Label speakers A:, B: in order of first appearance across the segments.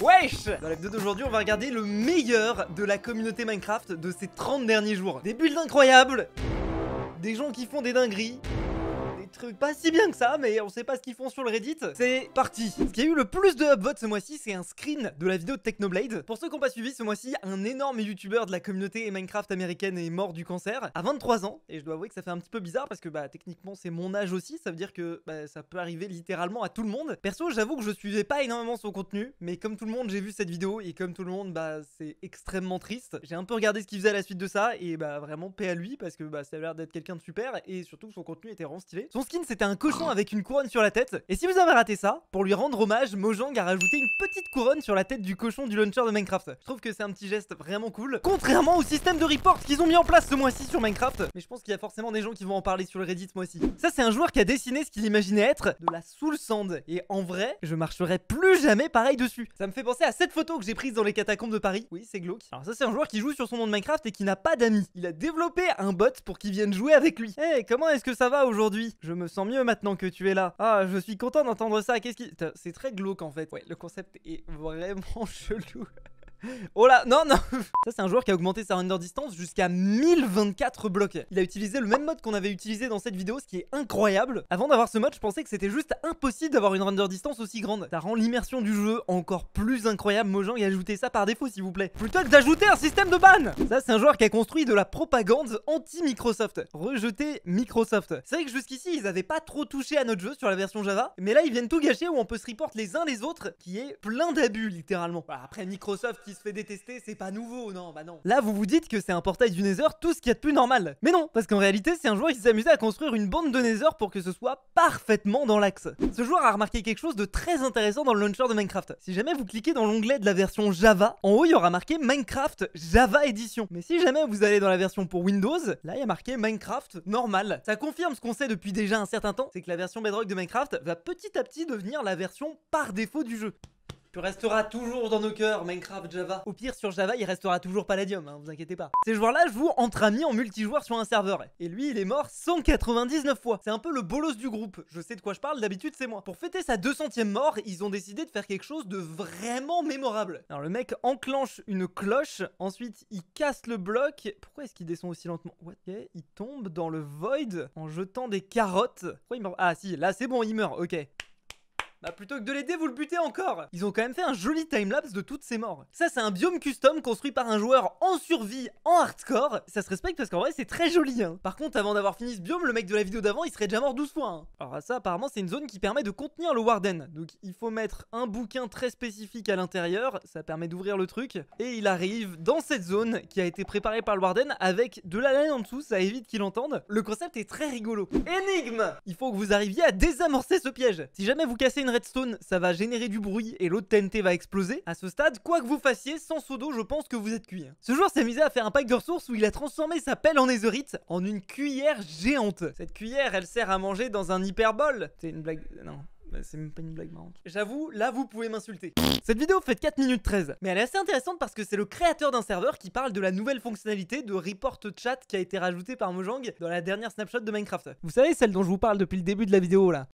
A: Wesh Dans la d'aujourd'hui, on va regarder le meilleur de la communauté Minecraft de ces 30 derniers jours. Des builds incroyables, des gens qui font des dingueries, truc pas si bien que ça, mais on sait pas ce qu'ils font sur le Reddit. C'est parti Ce qui a eu le plus de upvotes ce mois-ci, c'est un screen de la vidéo de Technoblade. Pour ceux qui n'ont pas suivi, ce mois-ci, un énorme youtubeur de la communauté Minecraft américaine est mort du cancer à 23 ans. Et je dois avouer que ça fait un petit peu bizarre parce que bah techniquement c'est mon âge aussi, ça veut dire que bah, ça peut arriver littéralement à tout le monde. Perso, j'avoue que je suivais pas énormément son contenu, mais comme tout le monde, j'ai vu cette vidéo et comme tout le monde, bah c'est extrêmement triste. J'ai un peu regardé ce qu'il faisait à la suite de ça et bah vraiment paix à lui parce que bah ça a l'air d'être quelqu'un de super et surtout son contenu était vraiment stylé. Son skin c'était un cochon avec une couronne sur la tête. Et si vous avez raté ça, pour lui rendre hommage, Mojang a rajouté une petite couronne sur la tête du cochon du launcher de Minecraft. Je trouve que c'est un petit geste vraiment cool. Contrairement au système de report qu'ils ont mis en place ce mois-ci sur Minecraft. Mais je pense qu'il y a forcément des gens qui vont en parler sur le Reddit ce mois-ci. Ça, c'est un joueur qui a dessiné ce qu'il imaginait être de la soul sand. Et en vrai, je marcherai plus jamais pareil dessus. Ça me fait penser à cette photo que j'ai prise dans les catacombes de Paris. Oui, c'est glauque. Alors ça, c'est un joueur qui joue sur son nom de Minecraft et qui n'a pas d'amis. Il a développé un bot pour qu'il vienne jouer avec lui. Eh, comment est-ce que ça va aujourd'hui? Je me sens mieux maintenant que tu es là. Ah, je suis content d'entendre ça. Qu'est-ce qui. C'est très glauque en fait. Ouais, le concept est vraiment chelou. Oh là, non, non. Ça c'est un joueur qui a augmenté sa render distance jusqu'à 1024 blocs. Il a utilisé le même mode qu'on avait utilisé dans cette vidéo, ce qui est incroyable. Avant d'avoir ce mode, je pensais que c'était juste impossible d'avoir une render distance aussi grande. Ça rend l'immersion du jeu encore plus incroyable. Mojang a ajouté ça par défaut s'il vous plaît. Plutôt que d'ajouter un système de ban. Ça c'est un joueur qui a construit de la propagande anti-Microsoft. Rejeter Microsoft. C'est vrai que jusqu'ici ils avaient pas trop touché à notre jeu sur la version Java Mais là ils viennent tout gâcher où on peut se report les uns les autres Qui est plein d'abus littéralement. Après Microsoft qui se fait détester, c'est pas nouveau, non, bah non. Là, vous vous dites que c'est un portail du Nether, tout ce qu'il y a de plus normal. Mais non, parce qu'en réalité, c'est un joueur qui s'est amusé à construire une bande de Nether pour que ce soit parfaitement dans l'axe. Ce joueur a remarqué quelque chose de très intéressant dans le launcher de Minecraft. Si jamais vous cliquez dans l'onglet de la version Java, en haut, il y aura marqué Minecraft Java Edition. Mais si jamais vous allez dans la version pour Windows, là, il y a marqué Minecraft normal. Ça confirme ce qu'on sait depuis déjà un certain temps, c'est que la version Bedrock de Minecraft va petit à petit devenir la version par défaut du jeu. Tu resteras toujours dans nos cœurs, Minecraft Java. Au pire, sur Java, il restera toujours Palladium, hein, vous inquiétez pas. Ces joueurs-là jouent entre amis en multijoueur sur un serveur. Et lui, il est mort 199 fois. C'est un peu le bolos du groupe. Je sais de quoi je parle, d'habitude, c'est moi. Pour fêter sa 200ème mort, ils ont décidé de faire quelque chose de vraiment mémorable. Alors, le mec enclenche une cloche, ensuite, il casse le bloc. Pourquoi est-ce qu'il descend aussi lentement? Ok, il tombe dans le void en jetant des carottes. Pourquoi il meurt? Ah, si, là, c'est bon, il meurt, ok. Bah plutôt que de l'aider, vous le butez encore Ils ont quand même fait un joli timelapse de toutes ces morts. Ça, c'est un biome custom construit par un joueur en survie, en hardcore. Ça se respecte parce qu'en vrai, c'est très joli. Hein. Par contre, avant d'avoir fini ce biome, le mec de la vidéo d'avant, il serait déjà mort 12 fois. Hein. Alors ça, apparemment, c'est une zone qui permet de contenir le Warden. Donc il faut mettre un bouquin très spécifique à l'intérieur. Ça permet d'ouvrir le truc. Et il arrive dans cette zone qui a été préparée par le Warden avec de la laine en dessous. Ça évite qu'il entende. Le concept est très rigolo. Énigme Il faut que vous arriviez à désamorcer ce piège. Si jamais vous cassez une redstone, ça va générer du bruit et l'autre TNT va exploser. À ce stade, quoi que vous fassiez, sans sodo, je pense que vous êtes cuit. Ce joueur s'est amusé à faire un pack de ressources où il a transformé sa pelle en netherite en une cuillère géante. Cette cuillère, elle sert à manger dans un hyperbole. C'est une blague... Non. Bah, c'est même pas une blague marrante. J'avoue, là vous pouvez m'insulter. Cette vidéo fait 4 minutes 13, mais elle est assez intéressante parce que c'est le créateur d'un serveur qui parle de la nouvelle fonctionnalité de report chat qui a été rajoutée par Mojang dans la dernière snapshot de Minecraft. Vous savez, celle dont je vous parle depuis le début de la vidéo là.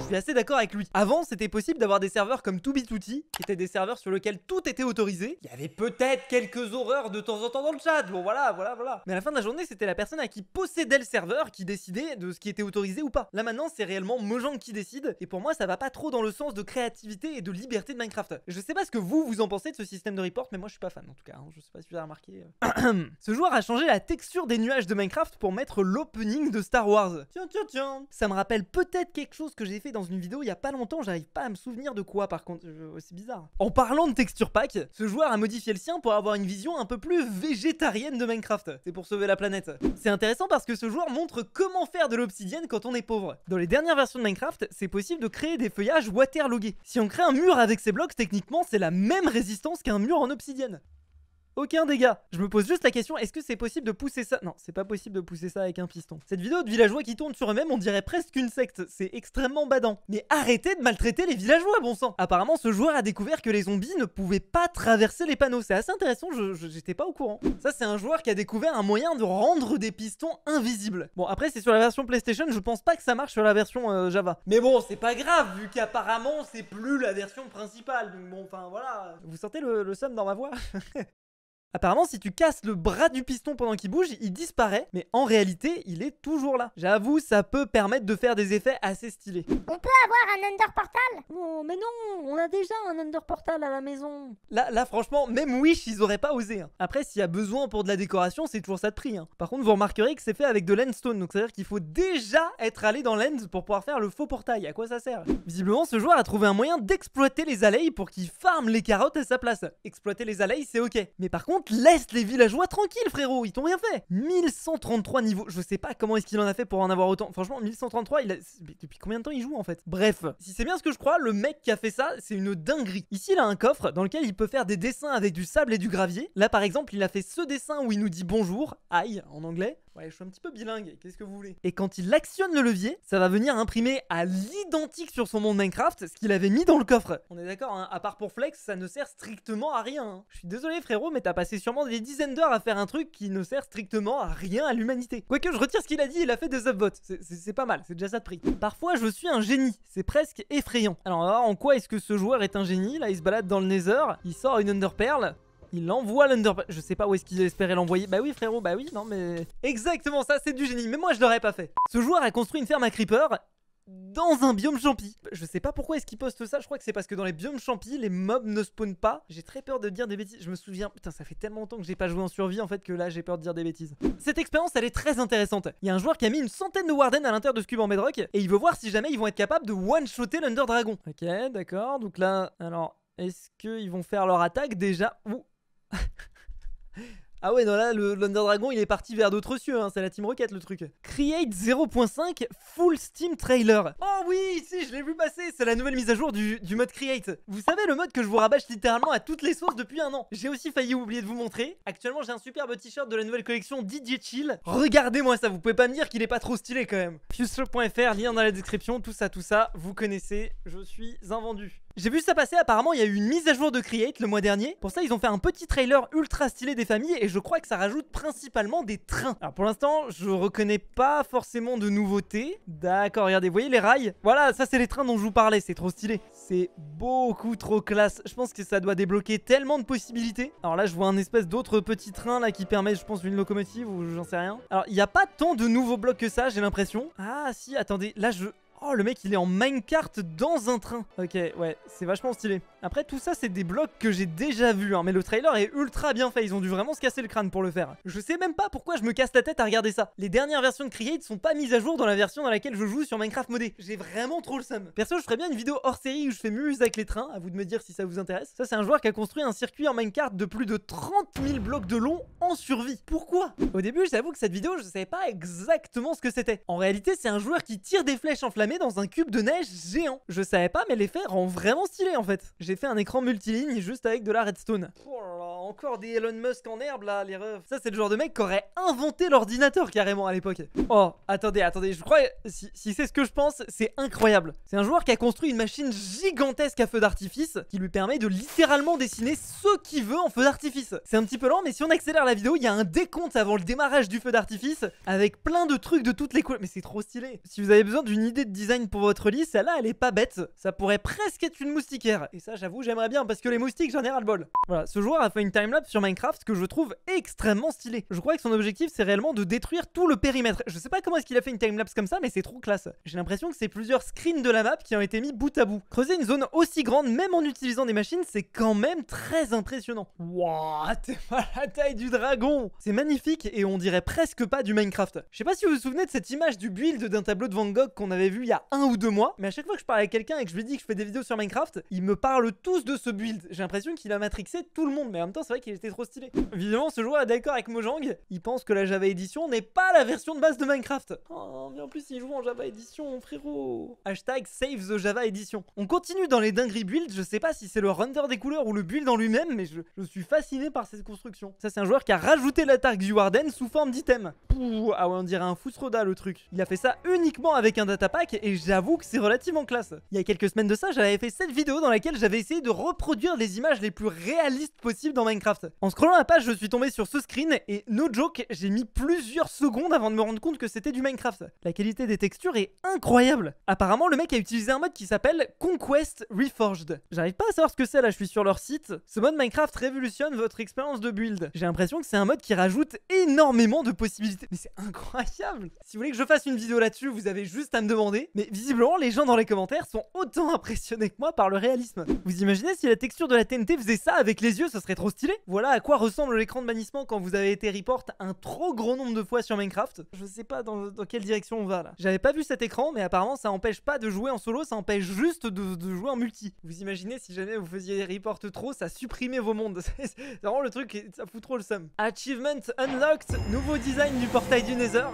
A: Je suis assez d'accord avec lui. Avant, c'était possible d'avoir des serveurs comme 2B2T, qui étaient des serveurs sur lesquels tout était autorisé. Il y avait peut-être quelques horreurs de temps en temps dans le chat. Bon, voilà, voilà, voilà. Mais à la fin de la journée, c'était la personne à qui possédait le serveur qui décidait de ce qui était autorisé ou pas. Là maintenant, c'est réellement Mojang qui décide. Et pour moi, ça va pas trop dans le sens de créativité et de liberté de Minecraft. Je sais pas ce que vous, vous en pensez de ce système de report, mais moi, je suis pas fan en tout cas. Hein. Je sais pas si vous avez remarqué. ce joueur a changé la texture des nuages de Minecraft pour mettre l'opening de Star Wars. Tiens, tiens, tiens. Ça me rappelle peut-être quelque chose que j'ai fait dans une vidéo il y a pas longtemps, j'arrive pas à me souvenir de quoi par contre, c'est bizarre. En parlant de texture pack, ce joueur a modifié le sien pour avoir une vision un peu plus végétarienne de Minecraft. C'est pour sauver la planète. C'est intéressant parce que ce joueur montre comment faire de l'obsidienne quand on est pauvre. Dans les dernières versions de Minecraft, c'est possible de créer des feuillages waterlogués. Si on crée un mur avec ces blocs, techniquement, c'est la même résistance qu'un mur en obsidienne. Aucun dégât. Je me pose juste la question, est-ce que c'est possible de pousser ça? Non, c'est pas possible de pousser ça avec un piston. Cette vidéo de villageois qui tourne sur eux-mêmes, on dirait presque une secte. C'est extrêmement badant. Mais arrêtez de maltraiter les villageois, bon sang Apparemment, ce joueur a découvert que les zombies ne pouvaient pas traverser les panneaux. C'est assez intéressant, j'étais pas au courant. Ça, c'est un joueur qui a découvert un moyen de rendre des pistons invisibles. Bon, après, c'est sur la version PlayStation, je pense pas que ça marche sur la version euh, Java. Mais bon, c'est pas grave, vu qu'apparemment, c'est plus la version principale. Donc bon, enfin, voilà. Vous sentez le, le somme dans ma voix? Apparemment, si tu casses le bras du piston pendant qu'il bouge, il disparaît, mais en réalité, il est toujours là. J'avoue, ça peut permettre de faire des effets assez stylés.
B: On peut avoir un Under Portal?
C: Oh, mais non, on a déjà un Under Portal à la maison.
A: Là, là, franchement, même Wish, ils auraient pas osé. hein. Après, s'il y a besoin pour de la décoration, c'est toujours ça de prix. hein. Par contre, vous remarquerez que c'est fait avec de l'endstone, donc c'est-à-dire qu'il faut déjà être allé dans l'end pour pouvoir faire le faux portail. À quoi ça sert? Visiblement, ce joueur a trouvé un moyen d'exploiter les allées pour qu'il farme les carottes à sa place. Exploiter les allées, c'est ok. Mais par contre, laisse les villageois tranquilles, frérot, ils t'ont rien fait. 1133 niveaux, je sais pas comment est-ce qu'il en a fait pour en avoir autant. Franchement, 1133, il a... depuis combien de temps il joue en fait? Bref, si c'est bien ce que je crois, le mec qui a fait ça, c'est une dinguerie. Ici, il a un coffre dans lequel il peut faire des dessins avec du sable et du gravier. Là, par exemple, il a fait ce dessin où il nous dit bonjour, aïe en anglais. Ouais, je suis un petit peu bilingue, qu'est-ce que vous voulez? Et quand il actionne le levier, ça va venir imprimer à l'identique sur son monde Minecraft ce qu'il avait mis dans le coffre. On est d'accord, hein à part pour flex, ça ne sert strictement à rien. hein. Je suis désolé frérot, mais t'as passé sûrement des dizaines d'heures à faire un truc qui ne sert strictement à rien à l'humanité. Quoique je retire ce qu'il a dit, il a fait des upvotes. C'est- pas mal, c'est déjà ça de prix. Parfois, je suis un génie, c'est presque effrayant. Alors, on va voir en quoi est-ce que ce joueur est un génie? Là, il se balade dans le Nether, il sort une Underpearl. Il envoie l'Under... Je sais pas où est-ce qu'il espérait l'envoyer. Bah oui frérot, bah oui, non mais... Exactement ça, c'est du génie, mais moi je l'aurais pas fait. Ce joueur a construit une ferme à creeper dans un biome champi. Je sais pas pourquoi est-ce qu'il poste ça, je crois que c'est parce que dans les biomes champi, les mobs ne spawnent pas. J'ai très peur de dire des bêtises, je me souviens, putain ça fait tellement longtemps que j'ai pas joué en survie en fait que là j'ai peur de dire des bêtises. Cette expérience elle est très intéressante. Il y a un joueur qui a mis une centaine de warden à l'intérieur de ce cube en bedrock et il veut voir si jamais ils vont être capables de one-shotter l'Under Dragon. Ok, d'accord, donc là, alors, est-ce qu'ils vont faire leur attaque déjà Ouh. Ah ouais, non là, le l'Under Dragon, il est parti vers d'autres cieux, hein, c'est la Team Rocket le truc. Create 0.5 Full Steam Trailer. Oh oui, si, je l'ai vu passer, c'est la nouvelle mise à jour du, du mode Create. Vous savez, le mode que je vous rabâche littéralement à toutes les sauces depuis un an. J'ai aussi failli oublier de vous montrer. Actuellement, j'ai un superbe t-shirt de la nouvelle collection DJ Chill. Regardez-moi ça, vous pouvez pas me dire qu'il est pas trop stylé quand même. Fuseshop.fr, lien dans la description, tout ça, tout ça, vous connaissez, je suis un vendu. J'ai vu ça passer, apparemment il y a eu une mise à jour de Create le mois dernier. Pour ça ils ont fait un petit trailer ultra stylé des familles et je crois que ça rajoute principalement des trains. Alors pour l'instant je reconnais pas forcément de nouveautés. D'accord, regardez, vous voyez les rails? Voilà, ça c'est les trains dont je vous parlais, c'est trop stylé. C'est beaucoup trop classe. Je pense que ça doit débloquer tellement de possibilités. Alors là je vois un espèce d'autre petit train là qui permet je pense une locomotive ou j'en sais rien. Alors il n'y a pas tant de nouveaux blocs que ça j'ai l'impression. Ah si, attendez, là je... Oh, le mec, il est en minecart dans un train. Ok, ouais, c'est vachement stylé. Après, tout ça, c'est des blocs que j'ai déjà vus, hein, mais le trailer est ultra bien fait. Ils ont dû vraiment se casser le crâne pour le faire. Je sais même pas pourquoi je me casse la tête à regarder ça. Les dernières versions de Create sont pas mises à jour dans la version dans laquelle je joue sur Minecraft modé. J'ai vraiment trop le seum. Perso, je ferais bien une vidéo hors série où je fais muse avec les trains. À vous de me dire si ça vous intéresse. Ça, c'est un joueur qui a construit un circuit en minecart de plus de 30 000 blocs de long en survie. Pourquoi? Au début, j'avoue que cette vidéo, je savais pas exactement ce que c'était. En réalité, c'est un joueur qui tire des flèches enflammées dans un cube de neige géant. Je savais pas, mais l'effet rend vraiment stylé en fait. J'ai fait un écran multiligne juste avec de la redstone. Encore des Elon Musk en herbe là, les refs. Ça, c'est le genre de mec qui aurait inventé l'ordinateur carrément à l'époque. Oh, attendez, attendez, je crois, si, si c'est ce que je pense, c'est incroyable. C'est un joueur qui a construit une machine gigantesque à feu d'artifice qui lui permet de littéralement dessiner ce qu'il veut en feu d'artifice. C'est un petit peu lent, mais si on accélère la vidéo, il y a un décompte avant le démarrage du feu d'artifice avec plein de trucs de toutes les couleurs. Mais c'est trop stylé. Si vous avez besoin d'une idée de design pour votre lit, celle-là, elle est pas bête. Ça pourrait presque être une moustiquaire. Et ça, j'avoue, j'aimerais bien parce que les moustiques, j'en ai ras le bol. Voilà, ce joueur a fait une timelapse sur Minecraft que je trouve extrêmement stylé. Je crois que son objectif, c'est réellement de détruire tout le périmètre. Je sais pas comment est-ce qu'il a fait une timelapse comme ça, mais c'est trop classe. J'ai l'impression que c'est plusieurs screens de la map qui ont été mis bout à bout. Creuser une zone aussi grande, même en utilisant des machines, c'est quand même très impressionnant. What? La taille du dragon C'est magnifique et on dirait presque pas du Minecraft. Je sais pas si vous vous souvenez de cette image du build d'un tableau de Van Gogh qu'on avait vu il y a un ou deux mois, mais à chaque fois que je parle avec quelqu'un et que je lui dis que je fais des vidéos sur Minecraft, ils me parlent tous de ce build. J'ai l'impression qu'il a matrixé tout le monde, mais en même temps, c'est vrai qu'il était trop stylé. Évidemment, ce joueur est d'accord avec Mojang. Il pense que la Java Edition n'est pas la version de base de Minecraft. Oh, mais en plus, il joue en Java Edition, frérot. Hashtag save the Java Edition. On continue dans les dingueries builds. Je sais pas si c'est le render des couleurs ou le build en lui-même, mais je, je suis fasciné par cette construction. Ça, c'est un joueur qui a rajouté l'attaque du Warden sous forme d'item. Pouh, Ah ouais, on dirait un Fusroda le truc. Il a fait ça uniquement avec un datapack et j'avoue que c'est relativement classe. Il y a quelques semaines de ça, j'avais fait cette vidéo dans laquelle j'avais essayé de reproduire les images les plus réalistes possibles dans Minecraft. En scrollant la page, je suis tombé sur ce screen et no joke, j'ai mis plusieurs secondes avant de me rendre compte que c'était du Minecraft. La qualité des textures est incroyable. Apparemment, le mec a utilisé un mode qui s'appelle Conquest Reforged. J'arrive pas à savoir ce que c'est là, je suis sur leur site. Ce mode Minecraft révolutionne votre expérience de build. J'ai l'impression que c'est un mode qui rajoute énormément de possibilités. Mais c'est incroyable. Si vous voulez que je fasse une vidéo là-dessus, vous avez juste à me demander. Mais visiblement, les gens dans les commentaires sont autant impressionnés que moi par le réalisme. Vous imaginez si la texture de la TNT faisait ça avec les yeux, ce serait trop stylé Voilà à quoi ressemble l'écran de bannissement quand vous avez été report un trop gros nombre de fois sur Minecraft. Je sais pas dans, dans quelle direction on va là. J'avais pas vu cet écran, mais apparemment ça empêche pas de jouer en solo, ça empêche juste de, de jouer en multi. Vous imaginez si jamais vous faisiez report trop, ça supprimait vos mondes. C'est vraiment le truc, ça fout trop le seum. Achievement unlocked, nouveau design du portail du Nether.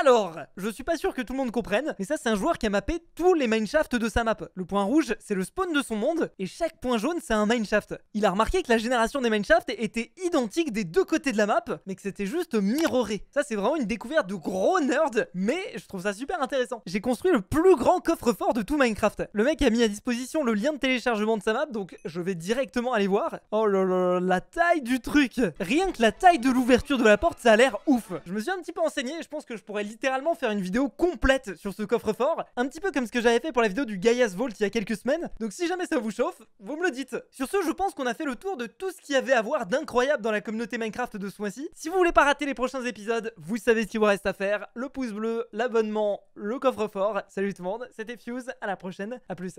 A: Alors, je suis pas sûr que tout le monde comprenne, mais ça c'est un joueur qui a mappé tous les mineshafts de sa map. Le point rouge, c'est le spawn de son monde, et chaque point jaune, c'est un mineshaft. Il a remarqué que la génération des mineshafts était identique des deux côtés de la map, mais que c'était juste mirroré. Ça c'est vraiment une découverte de gros nerd, mais je trouve ça super intéressant. J'ai construit le plus grand coffre-fort de tout Minecraft. Le mec a mis à disposition le lien de téléchargement de sa map, donc je vais directement aller voir. Oh là là, la taille du truc Rien que la taille de l'ouverture de la porte, ça a l'air ouf. Je me suis un petit peu enseigné, je pense que je pourrais littéralement faire une vidéo complète sur ce coffre-fort, un petit peu comme ce que j'avais fait pour la vidéo du Gaia's Vault il y a quelques semaines. Donc si jamais ça vous chauffe, vous me le dites. Sur ce, je pense qu'on a fait le tour de tout ce qu'il y avait à voir d'incroyable dans la communauté Minecraft de ce mois-ci. Si vous voulez pas rater les prochains épisodes, vous savez ce qu'il vous reste à faire. Le pouce bleu, l'abonnement, le coffre-fort. Salut tout le monde, c'était Fuse, à la prochaine, à plus.